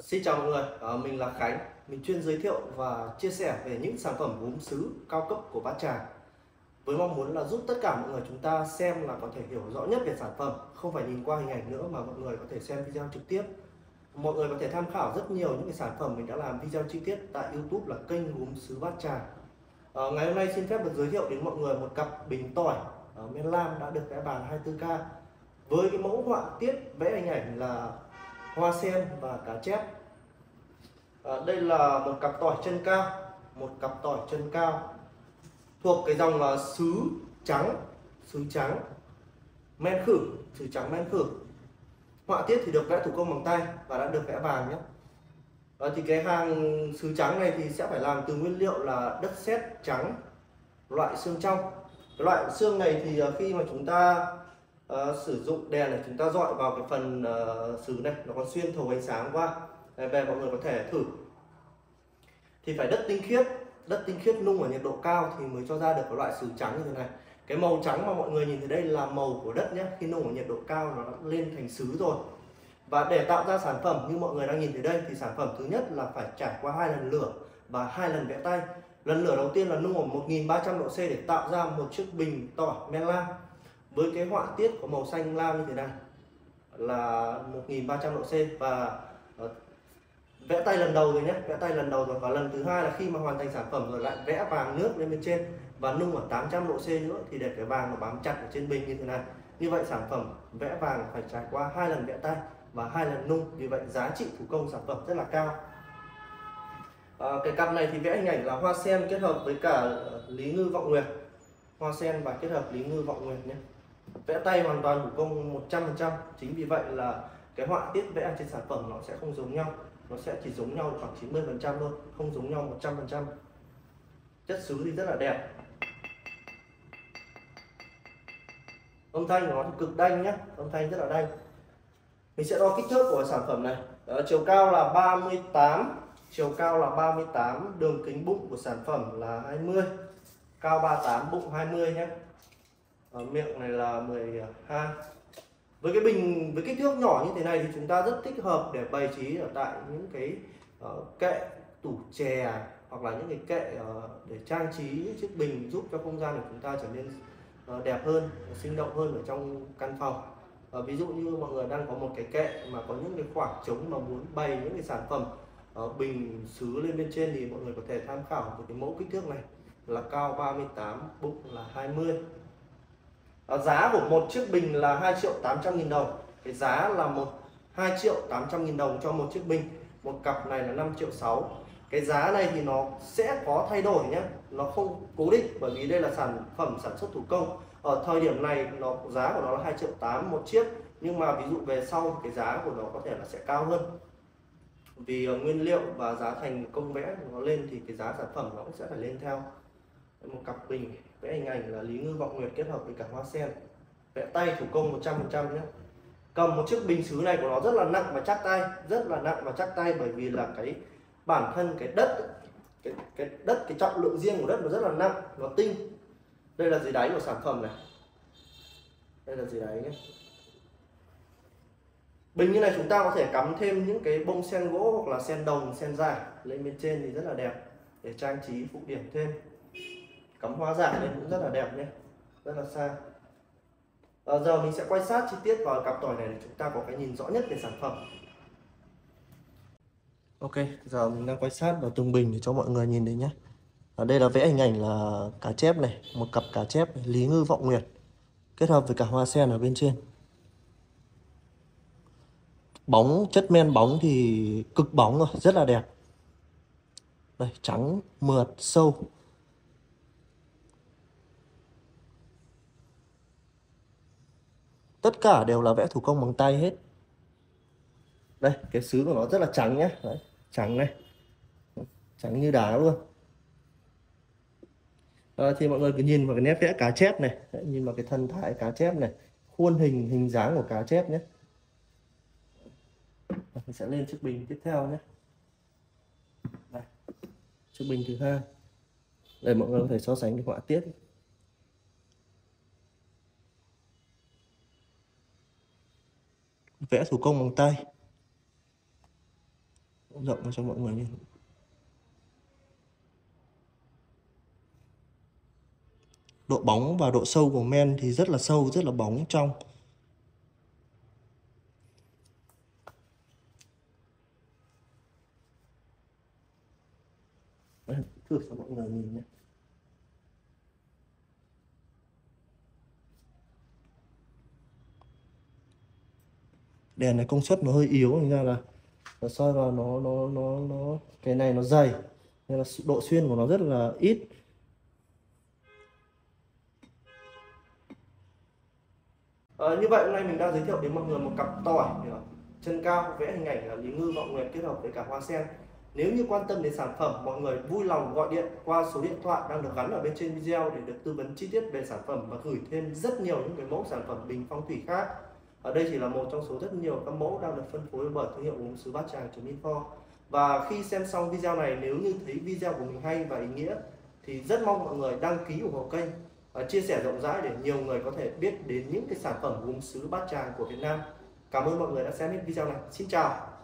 Xin chào mọi người, à, mình là Khánh. Mình chuyên giới thiệu và chia sẻ về những sản phẩm gốm sứ cao cấp của Bát Tràng. Với mong muốn là giúp tất cả mọi người chúng ta xem là có thể hiểu rõ nhất về sản phẩm, không phải nhìn qua hình ảnh nữa mà mọi người có thể xem video trực tiếp. Mọi người có thể tham khảo rất nhiều những cái sản phẩm mình đã làm video chi tiết tại YouTube là kênh gốm sứ Bát Tràng. À, ngày hôm nay xin phép được giới thiệu đến mọi người một cặp bình tỏi ở Men Lam đã được vẽ bàn 24K với cái mẫu họa tiết vẽ hình ảnh là hoa sen và cá chép. À, đây là một cặp tỏi chân cao một cặp tỏi chân cao thuộc cái dòng là sứ trắng sứ trắng men khử sứ trắng men khử. Họa tiết thì được vẽ thủ công bằng tay và đã được vẽ vàng nhé. À, thì cái hàng sứ trắng này thì sẽ phải làm từ nguyên liệu là đất sét trắng loại xương trong. Cái loại xương này thì à, khi mà chúng ta uh, sử dụng đèn này chúng ta dọi vào cái phần ờ, uh, sứ này. Nó còn xuyên thấu ánh sáng qua. Đây, về mọi người có thể thử. Thì phải đất tinh khiết. Đất tinh khiết nung ở nhiệt độ cao thì mới cho ra được cái loại sứ trắng như thế này. Cái màu trắng mà mọi người nhìn thấy đây là màu của đất nhé khi nung ở nhiệt độ cao nó đã lên thành sứ rồi. Và để tạo ra sản phẩm như mọi người đang nhìn thấy đây thì sản phẩm thứ nhất là phải trải qua hai lần lửa và hai lần vẽ tay. Lần lửa đầu tiên là nung ở 1300 độ C để tạo ra một chiếc bình tỏi men lam với cái họa tiết có màu xanh lam như thế này là 1300 độ C. Và uh, vẽ tay lần đầu rồi nhé vẽ tay lần đầu rồi. Và lần thứ hai là khi mà hoàn thành sản phẩm rồi lại vẽ vàng nước lên bên trên và nung ở 800 độ C nữa thì để cái vàng nó bám chặt ở trên bình như thế này. Như vậy sản phẩm vẽ vàng phải trải qua hai lần vẽ tay và hai lần nung. Vì vậy giá trị thủ công sản phẩm rất là cao. À, cái cặp này thì vẽ hình ảnh là hoa sen kết hợp với cả lý ngư vọng nguyệt. Hoa sen và kết hợp lý ngư vọng nguyệt nhé vẽ tay hoàn toàn thủ công 100% chính vì vậy là cái họa tiết vẽ trên sản phẩm nó sẽ không giống nhau. Nó sẽ chỉ giống nhau khoảng 90% thôi không giống nhau 100% chất xứ thì rất là đẹp. Âm thanh của nó thì cực đanh nhé âm thanh rất là đanh. Mình sẽ đo kích thước của sản phẩm này. Đó, chiều cao là 38 chiều cao là 38 đường kính bụng của sản phẩm là 20 cao 38 bụng 20 nhé à, miệng này là 12 à, với cái bình với kích thước nhỏ như thế này thì chúng ta rất thích hợp để bày trí ở tại những cái uh, kệ tủ chè hoặc là những cái kệ uh, để trang trí chiếc bình giúp cho không gian của chúng ta trở nên uh, đẹp hơn sinh động hơn ở trong căn phòng. Uh, ví dụ như mọi người đang có một cái kệ mà có những cái khoảng trống mà muốn bày những cái sản phẩm uh, bình sứ lên bên trên thì mọi người có thể tham khảo một cái mẫu kích thước này. Là cao 38 bụng là 20 à, giá của một chiếc bình là 2 triệu 800 nghìn đồng. Cái giá là một 2 triệu 800 nghìn đồng cho một chiếc bình. Một cặp này là 5 triệu 6 cái giá này thì nó sẽ có thay đổi nhé. Nó không cố định bởi vì đây là sản phẩm sản xuất thủ công. Ở thời điểm này nó giá của nó là 2 triệu 8 một chiếc. Nhưng mà ví dụ về sau cái giá của nó có thể là sẽ cao hơn. Vì ờ, nguyên liệu và giá thành công vẽ nó lên thì cái giá sản phẩm nó cũng sẽ phải lên theo một cặp bình vẽ hình ảnh là lý ngư vọng nguyệt kết hợp với cả hoa sen. Vẽ tay thủ công 100% nhé. Cầm một chiếc bình sứ này của nó rất là nặng và chắc tay rất là nặng và chắc tay bởi vì là cái bản thân cái đất cái, cái đất cái trọng lượng riêng của đất nó rất là nặng nó tinh. Đây là dưới đáy của sản phẩm này. Đây là dưới đáy nhé. Bình như này chúng ta có thể cắm thêm những cái bông sen gỗ hoặc là sen đồng sen dài. Lên bên trên thì rất là đẹp. Để trang trí phụ điểm thêm cắm hoa giả lên cũng rất là đẹp nhé rất là xa. À, giờ mình sẽ quay sát chi tiết vào cặp tỏi này để chúng ta có cái nhìn rõ nhất về sản phẩm. Ok, giờ mình đang quay sát vào từng bình để cho mọi người nhìn thấy nhé. Ở đây là vẽ hình ảnh là cá chép này, một cặp cá chép này, Lý Ngư Vọng Nguyệt Kết hợp với cả hoa sen ở bên trên. Bóng, chất men bóng thì cực bóng rồi, rất là đẹp. Đây, trắng, mượt, sâu. Tất cả đều là vẽ thủ công bằng tay hết. Đây cái sứ của nó rất là trắng nhé Đấy, trắng này. Trắng như đá luôn. À, thì mọi người cứ nhìn vào cái nét vẽ cá chép này. Đấy, nhìn vào cái thân thái cá chép này. Khuôn hình hình dáng của cá chép nhé mình sẽ lên chiếc bình tiếp theo nhé đây, chiếc bình thứ hai. Để mọi người có thể so sánh cái họa tiết. Vẽ thủ công bằng tay. Rộng cho mọi người nhìn. Độ bóng và độ sâu của men thì rất là sâu, rất là bóng trong. Thử cho mọi người nhìn nhé. Đèn này công suất nó hơi yếu thành ra là nó soi vào nó nó nó nó cái này nó dày. Nên là độ xuyên của nó rất là ít. À, như vậy hôm nay mình đã giới thiệu đến mọi người một cặp tỏi chân cao vẽ hình ảnh là lý ngư vọng nguyệt kết hợp với cả hoa sen. Nếu như quan tâm đến sản phẩm mọi người vui lòng gọi điện qua số điện thoại đang được gắn ở bên trên video để được tư vấn chi tiết về sản phẩm và gửi thêm rất nhiều những cái mẫu sản phẩm bình phong thủy khác ở đây chỉ là một trong số rất nhiều các mẫu đang được phân phối bởi thương hiệu gốm sứ bát tràng.info và khi xem xong video này, nếu như thấy video của mình hay và ý nghĩa, thì rất mong mọi người đăng ký ủng hộ kênh và chia sẻ rộng rãi để nhiều người có thể biết đến những cái sản phẩm gốm sứ bát tràng của Việt Nam. Cảm ơn mọi người đã xem hết video này. Xin chào!